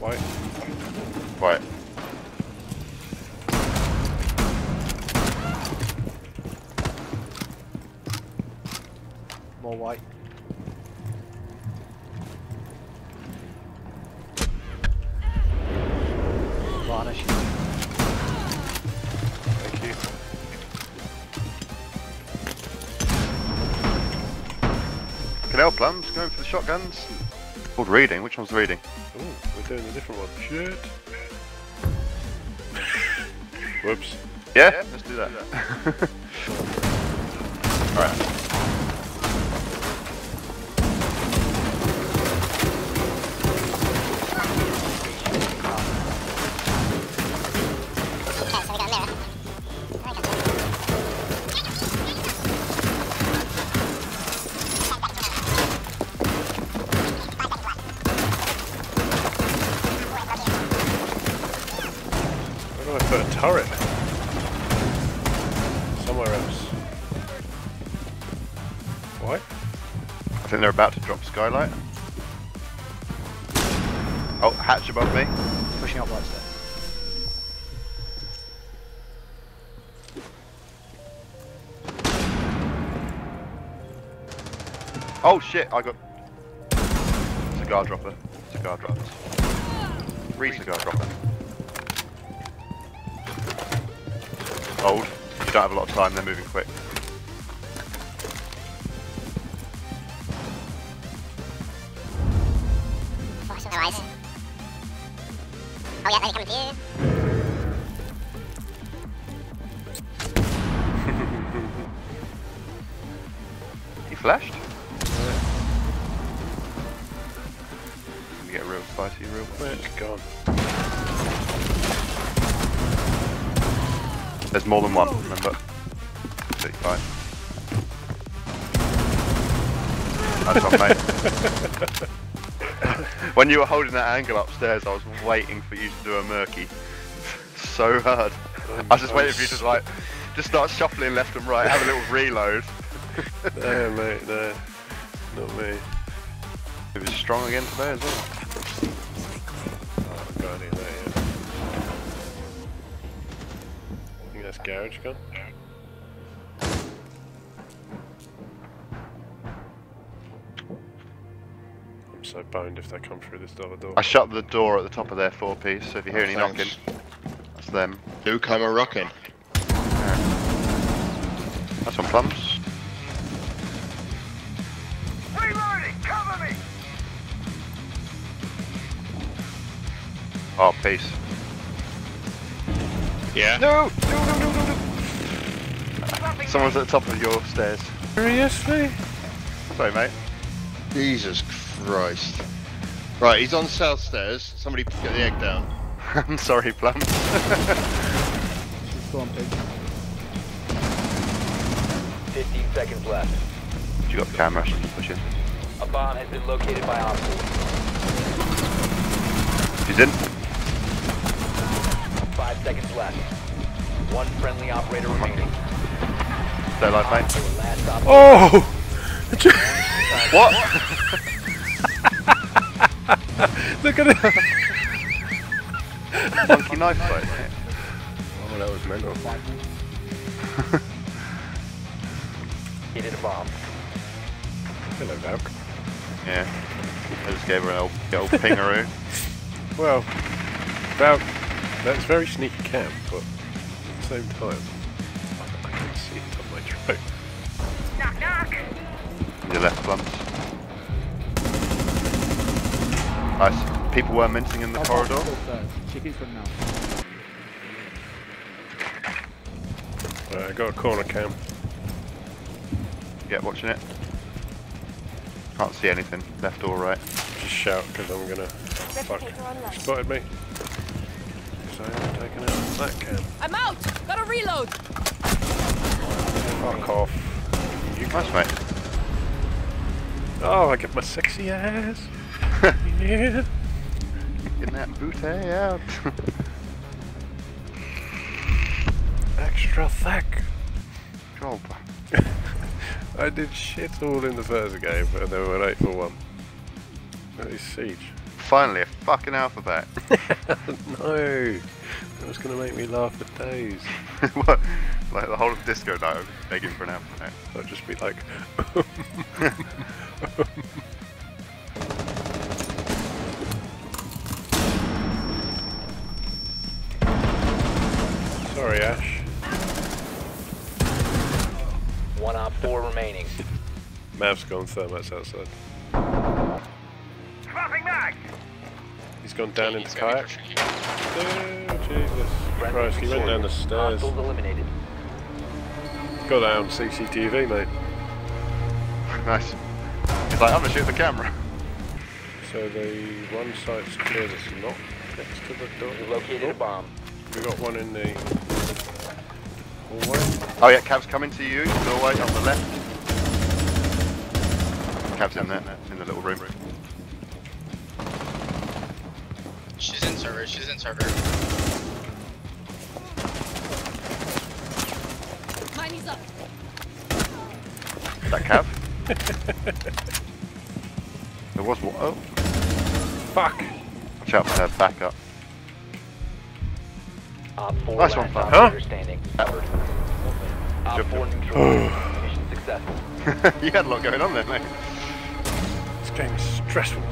White. White. More white. Varnish. Thank you. Canal plums, going for the shotguns. Called reading, which one's reading? Oh, we're doing a different one. Shit. Whoops. Yeah, let's do that. Alright. Where do I put a turret? Somewhere else. White? I think they're about to drop skylight. Oh, hatch above me. Pushing up white there. Oh shit, I got cigar dropper. Cigar droppers. Three cigar dropper. Old. You don't have a lot of time, they're moving quick. Oh, some eyes. Oh yeah, they're coming to you. He flashed? Get real spicy real quick. Gone. There's more than one, remember? 35. Nice one, mate. when you were holding that angle upstairs, I was waiting for you to do a murky. so hard. Oh I was just waiting for you to like, just start shuffling left and right, have a little reload. No, mate, no. Not me. It was strong again today as well. I garage gun. I'm so boned if they come through this other door. I shut the door at the top of their four piece, so if you hear Oh, any thanks. knocking, that's them. Do come a rocking. That's one plums. Oh, peace. Yeah. No! No, no, no, no, no! Someone's at the top of your stairs. Seriously? Sorry, mate. Jesus Christ. Right, he's on south stairs. Somebody get the egg down. I'm sorry, plums. She's gone big. 15 seconds left. you got the camera, so just push in. A bomb has been located by Op 4. She's in. Five seconds left. One friendly operator remaining. Stay alive, mate. Your last op- Oh! What? Look at it! Monkey knife fight, mate. Oh, that was mental. Located a bomb. Hello, Valk. Yeah. I just gave her an old, old pingaroo. Well, Valk, that's very sneaky cam, but at the same time, I can see it on my throat. Your left plums. Nice. People were mincing in the corridor. Chicken's good now. Right, I got a corner cam. Yeah, watching it. Can't see anything, left or right. Just shout because I'm gonna. Fuck. Spotted me. So I am taking out that cam. I'm out! Gotta reload! Fuck off. You Nice, mate. Oh, I get my sexy ass. yeah. Getting that booty out. Extra thick. Job. I did shit all in the first game, and then we went 8 for 1. That is Siege. Finally, a fucking alphabet. no! That was going to make me laugh for days. what? Like the whole of disco night, I'm begging for an alphabet. I'd just be like, sorry, Ash. One op four remaining. Mav's gone thermite's outside. Gone down into kayak. Oh, Jesus Christ, he went down the stairs. Hostiles eliminated. Go down, CCTV, mate. nice. He's like, I'm gonna shoot the camera. So the one site's clear that's not next to the door. You located a oh. bomb. We got one in the hallway. Oh yeah, Cav's coming to you, doorway on the left. Cav's in there, in the little room. She's in server, she's in server. Mine is up. Is that Cav? there was one. Oh, Fuck! watch out for her backup. Op four Nice one, last Fab. operator Huh? standing. Covered. Op Jumped four in. Mission successful. you had a lot going on there, mate. This game is stressful.